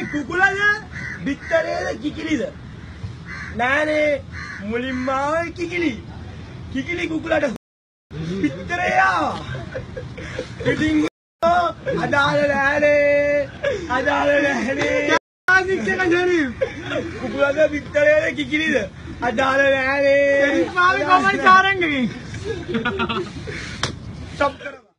මේ කුකුලද බිත්තරේද කිකිලිද? නෑනේ මුලින්ම ආවේ කිකිලි. කිකිලි කුකුලට බිත්තරේ ආවා. ඉතින් අදාළ නෑනේ අදාළ නෑනේ. ආදිච්චක ශරීම් කුකුලද බිත්තරේද කිකිලිද? අදාළ නෑනේ. පාවි කොමන් කාරංගකින් ස්ටොප් කර